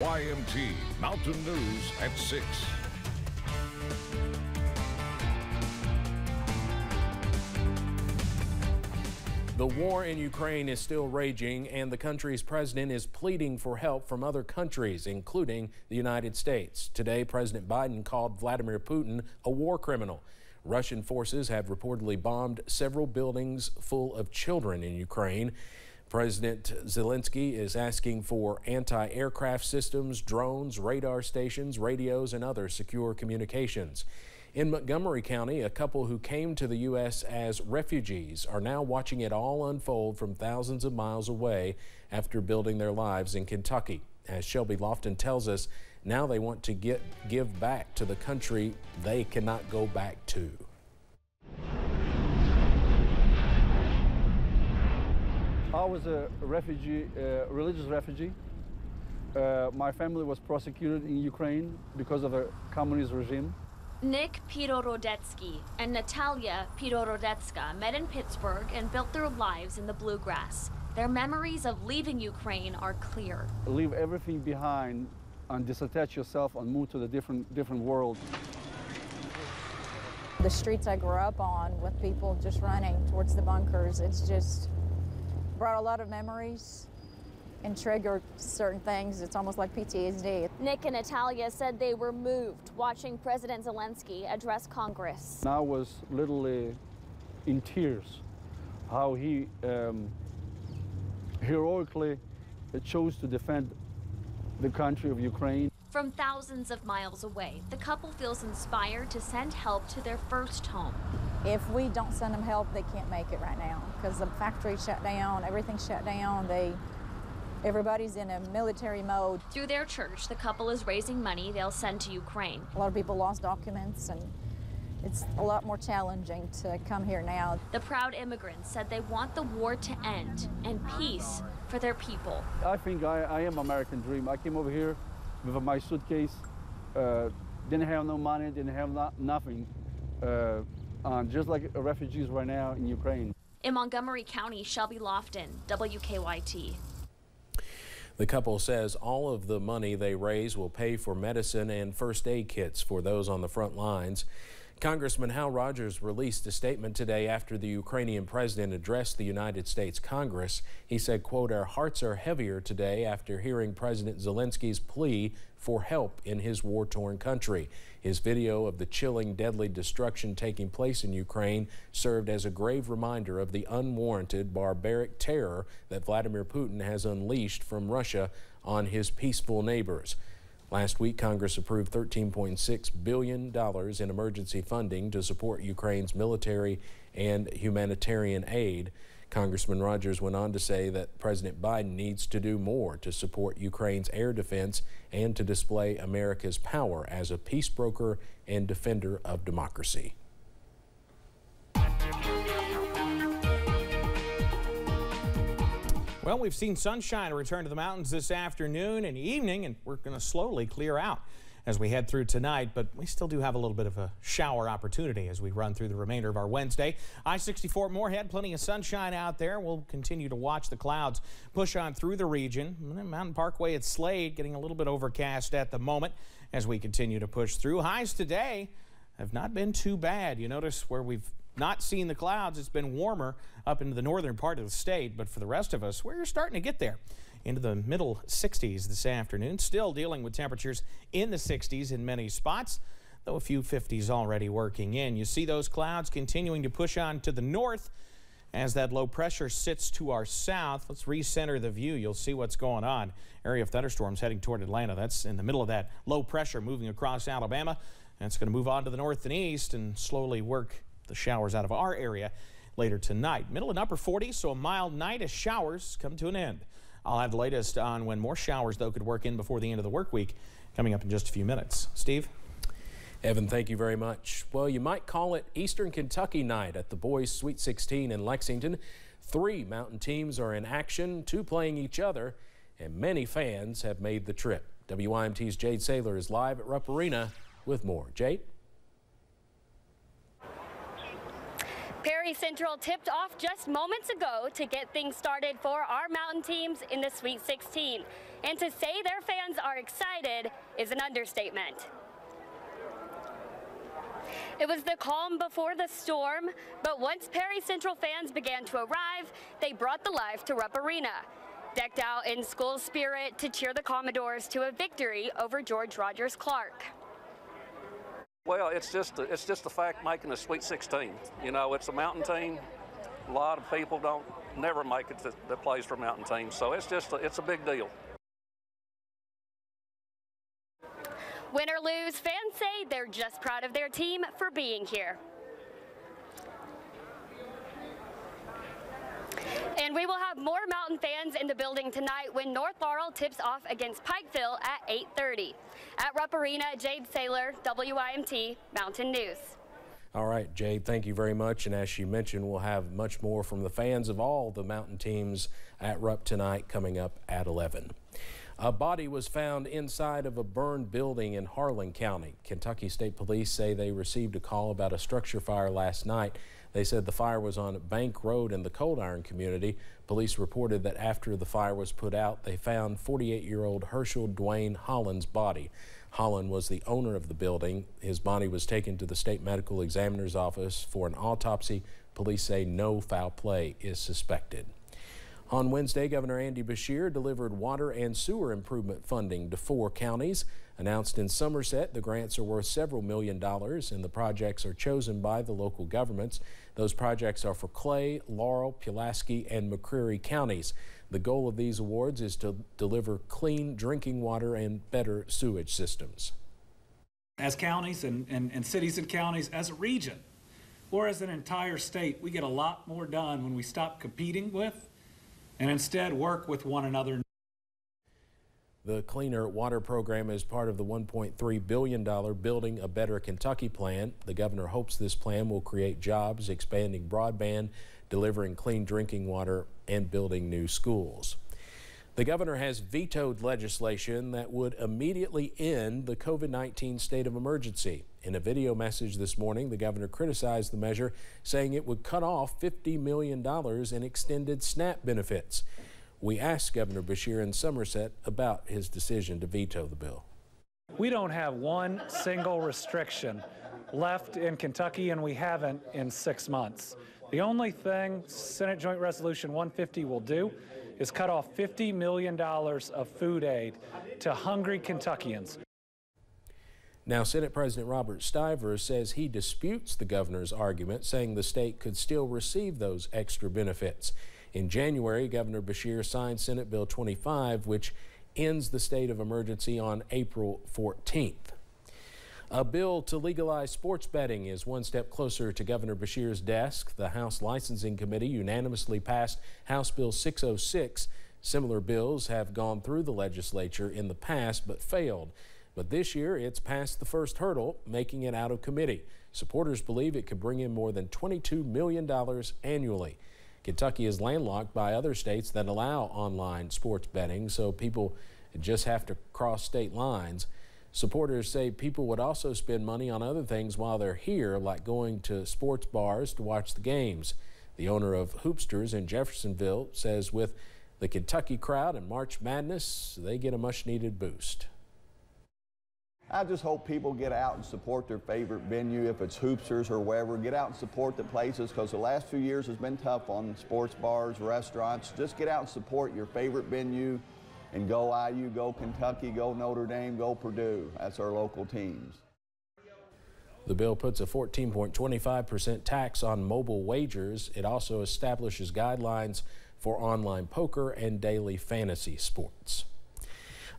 YMT Mountain News at 6. The war in Ukraine is still raging, and the country's president is pleading for help from other countries, including the United States. Today, President Biden called Vladimir Putin a war criminal. Russian forces have reportedly bombed several buildings full of children in Ukraine. President Zelensky is asking for anti aircraft systems, drones, radar stations, radios, and other secure communications. In Montgomery County, a couple who came to the U.S. as refugees are now watching it all unfold from thousands of miles away after building their lives in Kentucky. As Shelby Lofton tells us, now they want to get, give back to the country they cannot go back to. I was a refugee, uh, religious refugee. Uh, my family was prosecuted in Ukraine because of a communist regime. Nick Pirorodetsky and Natalia Pirorodetska met in Pittsburgh and built their lives in the bluegrass. Their memories of leaving Ukraine are clear. Leave everything behind and disattach yourself and move to the different, different world. The streets I grew up on with people just running towards the bunkers, it's just brought a lot of memories and triggered certain things. It's almost like PTSD. Nick and Natalia said they were moved watching President Zelensky address Congress. I was literally in tears how he um, heroically chose to defend the country of Ukraine. From thousands of miles away, the couple feels inspired to send help to their first home. If we don't send them help, they can't make it right now because the factory shut down, everything shut down. They, everybody's in a military mode. Through their church, the couple is raising money they'll send to Ukraine. A lot of people lost documents and it's a lot more challenging to come here now. The proud immigrants said they want the war to end and peace for their people. I think I, I am American dream. I came over here with my suitcase, uh, didn't have no money, didn't have not, nothing, uh, uh, just like refugees right now in Ukraine. In Montgomery County, Shelby Lofton, WKYT. The couple says all of the money they raise will pay for medicine and first aid kits for those on the front lines. Congressman Hal Rogers released a statement today after the Ukrainian president addressed the United States Congress. He said, quote, our hearts are heavier today after hearing President Zelensky's plea for help in his war-torn country. His video of the chilling, deadly destruction taking place in Ukraine served as a grave reminder of the unwarranted, barbaric terror that Vladimir Putin has unleashed from Russia on his peaceful neighbors. Last week, Congress approved $13.6 billion in emergency funding to support Ukraine's military and humanitarian aid. Congressman Rogers went on to say that President Biden needs to do more to support Ukraine's air defense and to display America's power as a peace broker and defender of democracy. Well, we've seen sunshine return to the mountains this afternoon and evening, and we're going to slowly clear out as we head through tonight, but we still do have a little bit of a shower opportunity as we run through the remainder of our Wednesday. I-64 Morehead, plenty of sunshine out there. We'll continue to watch the clouds push on through the region. Mountain Parkway at Slade getting a little bit overcast at the moment as we continue to push through. Highs today have not been too bad. You notice where we've not seeing the clouds, it's been warmer up into the northern part of the state, but for the rest of us, we're starting to get there into the middle 60s this afternoon. Still dealing with temperatures in the 60s in many spots, though a few 50s already working in. You see those clouds continuing to push on to the north as that low pressure sits to our south. Let's recenter the view. You'll see what's going on. Area of thunderstorms heading toward Atlanta. That's in the middle of that low pressure moving across Alabama. And it's going to move on to the north and east and slowly work the showers out of our area later tonight. Middle and upper 40s, so a mild night as showers come to an end. I'll have the latest on when more showers, though, could work in before the end of the work week coming up in just a few minutes. Steve? Evan, thank you very much. Well, you might call it Eastern Kentucky night at the boys' Sweet 16 in Lexington. Three mountain teams are in action, two playing each other, and many fans have made the trip. WYMT's Jade Saylor is live at Rupp Arena with more. Jade? Perry Central tipped off just moments ago to get things started for our mountain teams in the Sweet 16. And to say their fans are excited is an understatement. It was the calm before the storm, but once Perry Central fans began to arrive, they brought the life to Rupp Arena. Decked out in school spirit to cheer the Commodores to a victory over George Rogers Clark. Well, it's just it's just the fact making the Sweet 16. You know, it's a mountain team. A lot of people don't never make it that, that plays for mountain teams, so it's just a, it's a big deal. Win or lose, fans say they're just proud of their team for being here. And we will have more Mountain fans in the building tonight when North Laurel tips off against Pikeville at 8.30. At Rupp Arena, Jade Saylor, WYMT Mountain News. All right, Jade, thank you very much. And as she mentioned, we'll have much more from the fans of all the mountain teams at Rupp tonight coming up at 11. A body was found inside of a burned building in Harlan County. Kentucky State Police say they received a call about a structure fire last night. They said the fire was on Bank Road in the Coldiron community. Police reported that after the fire was put out, they found 48-year-old Herschel Dwayne Holland's body. Holland was the owner of the building. His body was taken to the state medical examiner's office for an autopsy. Police say no foul play is suspected. On Wednesday, Governor Andy Beshear delivered water and sewer improvement funding to four counties. Announced in Somerset, the grants are worth several million dollars and the projects are chosen by the local governments. Those projects are for Clay, Laurel, Pulaski, and McCreary counties. The goal of these awards is to deliver clean drinking water and better sewage systems. As counties and, and, and cities and counties, as a region, or as an entire state, we get a lot more done when we stop competing with and instead work with one another. The Cleaner Water Program is part of the $1.3 billion Building a Better Kentucky plan. The governor hopes this plan will create jobs, expanding broadband, delivering clean drinking water, and building new schools. The governor has vetoed legislation that would immediately end the COVID-19 state of emergency. In a video message this morning, the governor criticized the measure, saying it would cut off $50 million in extended SNAP benefits. We asked Governor Beshear in Somerset about his decision to veto the bill. We don't have one single restriction left in Kentucky, and we haven't in six months. The only thing Senate Joint Resolution 150 will do is cut off $50 million of food aid to hungry Kentuckians. Now, Senate President Robert Stivers says he disputes the governor's argument, saying the state could still receive those extra benefits. In January, Governor Beshear signed Senate Bill 25, which ends the state of emergency on April 14th. A bill to legalize sports betting is one step closer to Governor Beshear's desk. The House Licensing Committee unanimously passed House Bill 606. Similar bills have gone through the legislature in the past but failed. But this year, it's passed the first hurdle, making it out of committee. Supporters believe it could bring in more than $22 million annually. Kentucky is landlocked by other states that allow online sports betting, so people just have to cross state lines. Supporters say people would also spend money on other things while they're here, like going to sports bars to watch the games. The owner of Hoopsters in Jeffersonville says with the Kentucky crowd and March Madness, they get a much needed boost. I just hope people get out and support their favorite venue, if it's Hoopsters or wherever. Get out and support the places because the last few years has been tough on sports bars, restaurants. Just get out and support your favorite venue and go IU, go Kentucky, go Notre Dame, go Purdue. That's our local teams. The bill puts a 14.25% tax on mobile wagers. It also establishes guidelines for online poker and daily fantasy sports.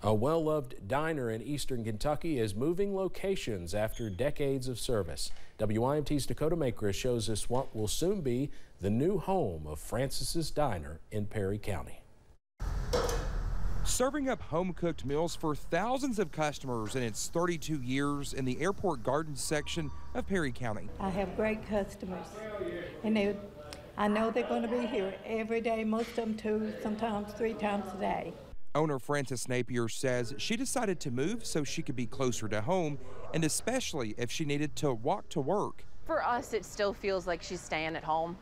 A well-loved diner in eastern Kentucky is moving locations after decades of service. WYMT's Dakota Makris shows us what will soon be the new home of Frances's Diner in Perry County. Serving up home-cooked meals for thousands of customers in its 32 years in the Airport Gardens section of Perry County. I have great customers, and they, I know they're going to be here every day, most of them two, sometimes three times a day. Owner Frances Napier says she decided to move so she could be closer to home, and especially if she needed to walk to work. For us, it still feels like she's staying at home.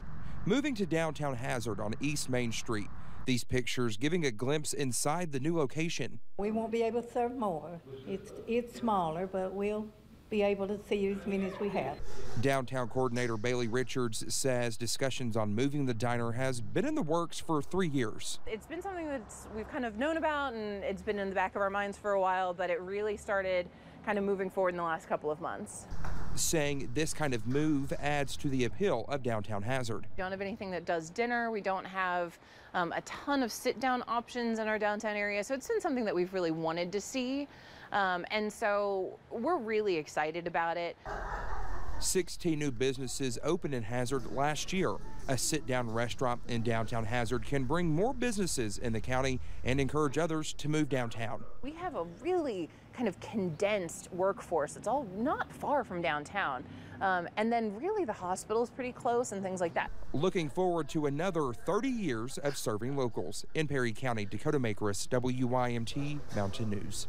Moving to downtown Hazard on East Main Street, These pictures giving a glimpse inside the new location. We won't be able to serve more. It's, it's smaller, but we'll be able to see as many as we have. Downtown coordinator Bailey Richards says discussions on moving the diner has been in the works for three years. It's been something that we've kind of known about and it's been in the back of our minds for a while, but it really started kind of moving forward in the last couple of months. Saying this kind of move adds to the appeal of downtown Hazard. We don't have anything that does dinner. We don't have um, a ton of sit down options in our downtown area. So it's been something that we've really wanted to see. Um, and so we're really excited about it. 16 new businesses opened in Hazard last year. A sit down restaurant in downtown Hazard can bring more businesses in the county and encourage others to move downtown. We have a really kind of condensed workforce. It's all not far from downtown. Um, and then really the hospital is pretty close and things like that. Looking forward to another 30 years of serving locals. In Perry County, Dakota Makris, WYMT Mountain News.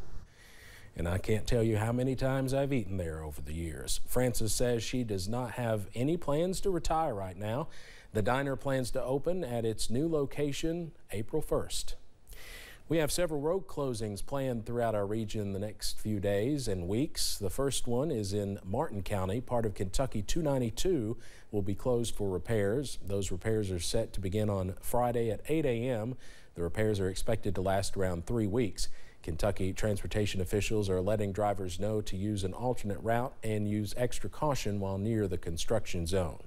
And I can't tell you how many times I've eaten there over the years. Frances says she does not have any plans to retire right now. The diner plans to open at its new location April 1st. We have several road closings planned throughout our region the next few days and weeks. The first one is in Martin County. Part of Kentucky 292 will be closed for repairs. Those repairs are set to begin on Friday at 8 a.m. The repairs are expected to last around three weeks. Kentucky transportation officials are letting drivers know to use an alternate route and use extra caution while near the construction zone.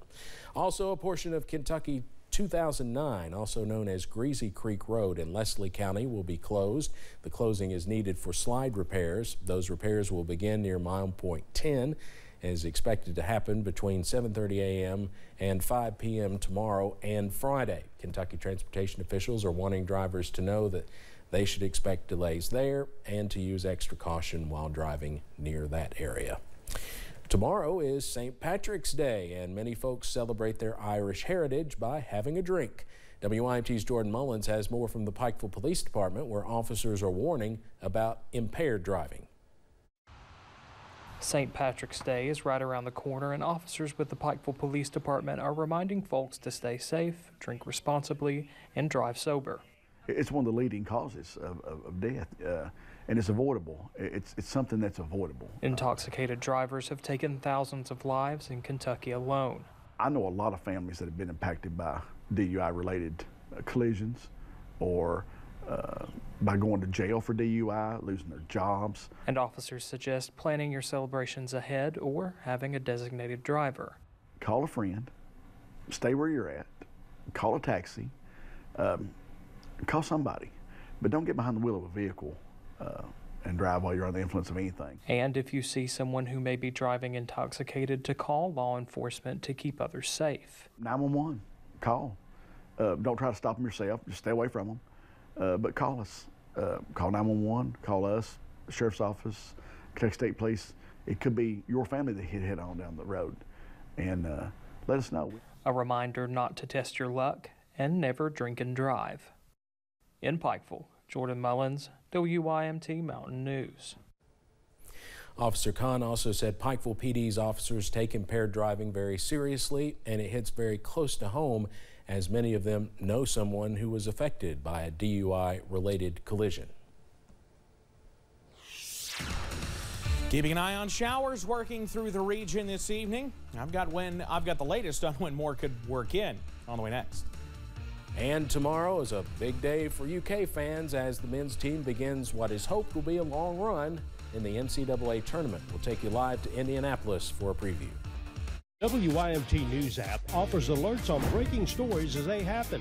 Also, a portion of Kentucky 2009, also known as Greasy Creek Road in Leslie County, will be closed. The closing is needed for slide repairs. Those repairs will begin near mile point 10 and is expected to happen between 7.30 a.m. and 5 p.m. tomorrow and Friday. Kentucky transportation officials are wanting drivers to know that they should expect delays there and to use extra caution while driving near that area. Tomorrow is St. Patrick's Day, and many folks celebrate their Irish heritage by having a drink. WYMT's Jordan Mullins has more from the Pikeville Police Department, where officers are warning about impaired driving. St. Patrick's Day is right around the corner, and officers with the Pikeville Police Department are reminding folks to stay safe, drink responsibly, and drive sober. It's one of the leading causes of, of, of death, uh, and it's avoidable. It's, it's something that's avoidable. Intoxicated drivers have taken thousands of lives in Kentucky alone. I know a lot of families that have been impacted by DUI related uh, collisions or uh, by going to jail for DUI, losing their jobs. And officers suggest planning your celebrations ahead or having a designated driver. Call a friend, stay where you're at, call a taxi, um, call somebody, but don't get behind the wheel of a vehicle uh, and drive while you're under the influence of anything. And if you see someone who may be driving intoxicated, to call law enforcement to keep others safe. 911, call. Uh, don't try to stop them yourself, just stay away from them. Uh, but call us. Uh, call 911, call us, the sheriff's office, Kentucky State Police. It could be your family that hit head on down the road. And uh, let us know. A reminder not to test your luck and never drink and drive. In Pikeville, Jordan Mullins, WYMT Mountain News. Officer Khan also said Pikeville PD's officers take impaired driving very seriously and it hits very close to home as many of them know someone who was affected by a DUI related collision. Keeping an eye on showers working through the region this evening. I've got when I've got the latest on when more could work in on the way next. And tomorrow is a big day for UK fans as the men's team begins what is hoped will be a long run in the NCAA tournament. We'll take you live to Indianapolis for a preview. WYMT News app offers alerts on breaking stories as they happen.